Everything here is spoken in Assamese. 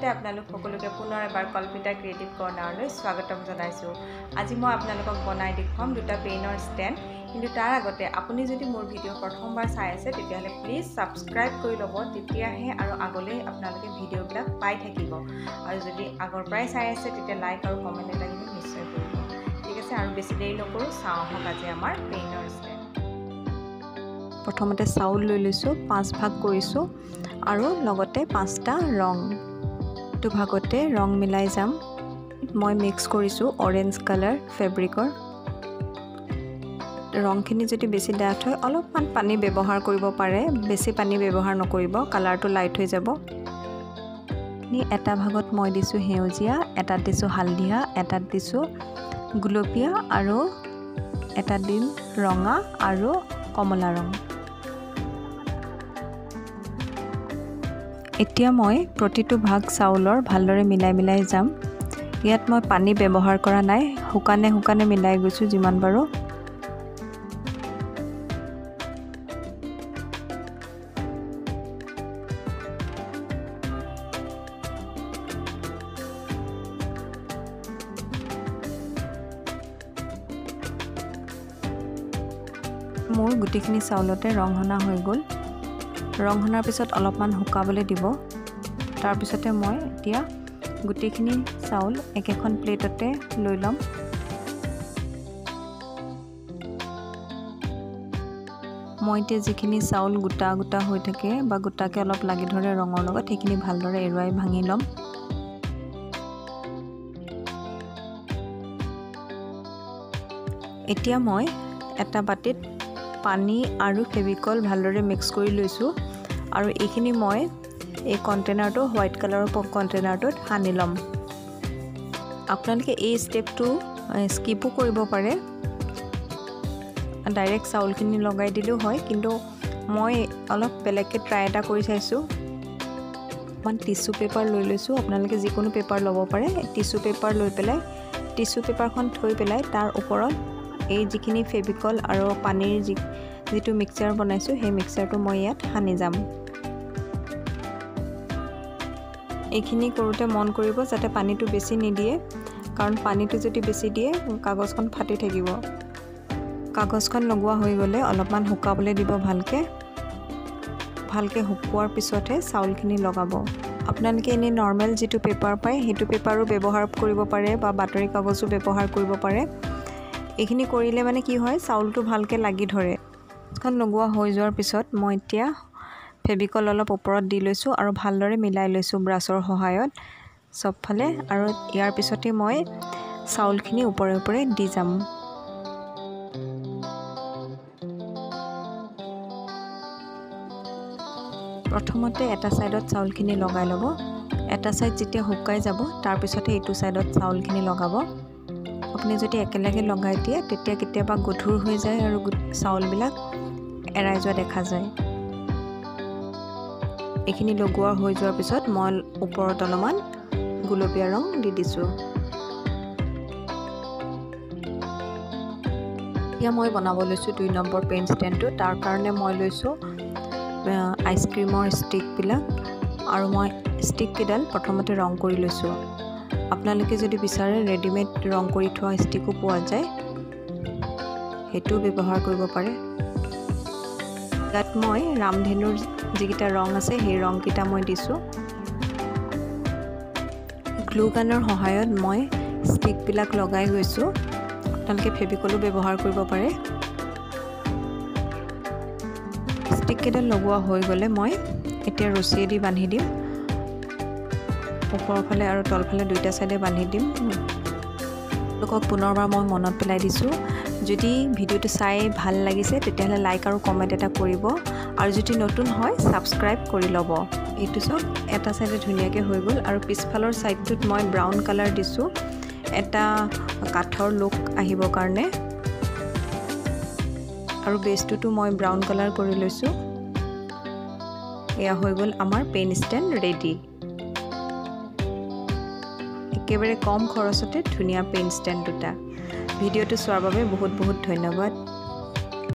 কল্পিতা আপোনালোক সকলোকে পুনৰ এবাৰ কল্পিতা ক্ৰিয়েটিভ কৰ্ণাৰলৈ স্বাগতম জনাইছোঁ। আজি মই আপোনালোকক বনাই দেখুৱাম দুটা পেইনৰ ষ্টেণ্ড কিন্তু তাৰ আগতে আপুনি যদি মোৰ ভিডিঅ' প্ৰথমবাৰ চাই আছে তেতিয়াহ'লে প্লিজ ছাবস্ক্ৰাইব কৰি ল'ব তেতিয়াহে আৰু আগলৈ আপোনালোকে ভিডিঅ'বিলাক পাই থাকিব। আৰু যদি আগৰ পৰাই চাই আছে তেতিয়া লাইক আৰু কমেণ্ট এটা কিন্তু নিশ্চয় কৰিব। ঠিক আছে আৰু বেছি দেৰি নকৰোঁ চাওঁ আহক আজি আমাৰ পেইনৰ ষ্টেণ্ড। প্ৰথমতে চাউল লৈ লৈছোঁ পাঁচ ভাগ কৰিছোঁ আৰু লগতে পাঁচটা ৰং। এইটো ভাগতে ৰং মিলাই যাম। মই মিক্স কৰিছোঁ অৰেঞ্জ কালাৰ ফেব্ৰিকৰ ৰংখিনি যদি বেছি ডাঠ হয় অলপমান পানী ব্যৱহাৰ কৰিব পাৰে। বেছি পানী ব্যৱহাৰ নকৰিব কালাৰটো লাইট হৈ যাব। এটা ভাগত মই দিছোঁ সেউজীয়া এটাত দিছোঁ হালধীয়া এটাত দিছোঁ গুলপীয়া আৰু এটাত দিম ৰঙা আৰু কমলা ৰং। এতিয়া মই প্ৰতিটো ভাগ চাউলৰ ভালদৰে মিলাই মিলাই যাম। ইয়াত মই পানী ব্যৱহাৰ কৰা নাই শুকানে শুকানে মিলাই গৈছোঁ যিমান পাৰোঁ। মোৰ গোটেইখিনি চাউলতে ৰং সনা হৈ গ'ল। ৰং সনাৰ পিছত অলপমান শুকাবলৈ দিব। তাৰপিছতে মই এতিয়া গোটেইখিনি চাউল একেখন প্লেটতে লৈ ল'ম। মই এতিয়া যিখিনি চাউল গোটা গোটা হৈ থাকে বা গোটাকৈ অলপ লাগি ধৰে ৰঙৰ লগত সেইখিনি ভালদৰে এৰুৱাই ভাঙি ল'ম। এতিয়া মই এটা বাতিত পানী আৰু ফেভিকল ভালদৰে মিক্স কৰি লৈছোঁ। আৰু এইখিনি মই এই কণ্টেইনাৰটো হোৱাইট কালাৰৰ কণ্টেইনাৰটোত সানি ল'ম। আপোনালোকে এই ষ্টেপটো স্কিপো কৰিব পাৰে। ডাইৰেক্ট চাউলখিনি লগাই দিলেও হয় কিন্তু মই অলপ বেলেগকৈ ট্ৰাই এটা কৰি চাইছোঁ। অকণমান টিচু পেপাৰ লৈ লৈছোঁ আপোনালোকে যিকোনো পেপাৰ ল'ব পাৰে। টিচু পেপাৰ লৈ পেলাই টিচু পেপাৰখন থৈ পেলাই তাৰ ওপৰত এই যিখিনি ফেভিকল আৰু পানীৰ যি যিটো মিক্সাৰ বনাইছোঁ সেই মিক্সাৰটো মই ইয়াত সানি যাম। এইখিনি কৰোঁতে মন কৰিব যাতে পানীটো বেছি নিদিয়ে কাৰণ পানীটো যদি বেছি দিয়ে কাগজখন ফাটি থাকিব। কাগজখন লগোৱা হৈ গ'লে অলপমান শুকাবলৈ দিব ভালকৈ। ভালকৈ শুকোৱাৰ পিছতহে চাউলখিনি লগাব। আপোনালোকে এনেই নৰ্মেল যিটো পেপাৰ পায় সেইটো পেপাৰো ব্যৱহাৰ কৰিব পাৰে বা বাতৰি কাগজো ব্যৱহাৰ কৰিব পাৰে। এইখিনি কৰিলে মানে কি হয় চাউলটো ভালকৈ লাগি ধৰে। খন লগোৱা হৈ যোৱাৰ পিছত মই এতিয়া ফেভিকল অলপ ওপৰত দি লৈছোঁ আৰু ভালদৰে মিলাই লৈছোঁ ব্ৰাছৰ সহায়ত চবফালে। আৰু ইয়াৰ পিছতে মই চাউলখিনি ওপৰে ওপৰে দি যাম। প্ৰথমতে এটা ছাইডত চাউলখিনি লগাই ল'ব। এটা ছাইড যেতিয়া শুকাই যাব তাৰপিছতে এইটো ছাইডত চাউলখিনি লগাব। আপুনি যদি একেলগে লগাই দিয়ে তেতিয়া কেতিয়াবা গধুৰ হৈ যায় আৰু চাউলবিলাক এৰাই যোৱা দেখা যায়। এইখিনি লগোৱা হৈ যোৱাৰ পিছত মই ওপৰত অলপমান গুলপীয়া ৰং দি দিছোঁ। এতিয়া মই বনাব লৈছোঁ দুই নম্বৰ পেইন ষ্টেণ্ডটো। তাৰ কাৰণে মই লৈছোঁ আইচক্ৰীমৰ ষ্টিকবিলাক আৰু মই ষ্টিককেইডাল প্ৰথমতে ৰং কৰি লৈছোঁ। আপোনালোকে যদি বিচাৰে ৰেডিমেড ৰং কৰি থোৱা ষ্টিকো পোৱা যায়। সেইটোও ব্যৱহাৰ কৰিব পাৰে। ইয়াত মই ৰামধেনুৰ যিকেইটা ৰং আছে সেই ৰংকেইটা মই দিছোঁ। গ্লু গানৰ সহায়ত মই ষ্টিকবিলাক লগাই গৈছোঁ। আপোনালোকে ফেভিকলো ব্যৱহাৰ কৰিব পাৰে। ষ্টিককেইডাল লগোৱা হৈ গ'লে মই এতিয়া ৰছীয়েদি বান্ধি দিম। ওপৰৰ ফালে আৰু তলফালে দুইটা ছাইডে বান্ধি দিম। লোকক পুনৰবাৰ মই মনত পেলাই দিছোঁ। যদি ভিডিঅ'টো চাই ভাল লাগিছে তেতিয়াহ'লে লাইক আৰু কমেণ্ট এটা কৰিব। আৰু যদি নতুন হয় ছাবস্ক্ৰাইব কৰি ল'ব। এইটো চব এটা ছাইডে ধুনীয়াকৈ হৈ গ'ল। আৰু পিছফালৰ ছাইডটোত মই ব্ৰাউন কালাৰ দিছোঁ। এটা কাঠৰ লুক আহিবৰ কাৰণে। আৰু বেষ্টটোতো মই ব্ৰাউন কালাৰ কৰি লৈছোঁ। এয়া হৈ গ'ল আমাৰ পেন ষ্টেণ্ড ৰেডি একেবাৰে কম খৰচতে ধুনীয়া পেন ষ্টেণ্ড দুটা। ভিডিঅ'টো চোৱাৰ বাবে বহুত বহুত ধন্যবাদ।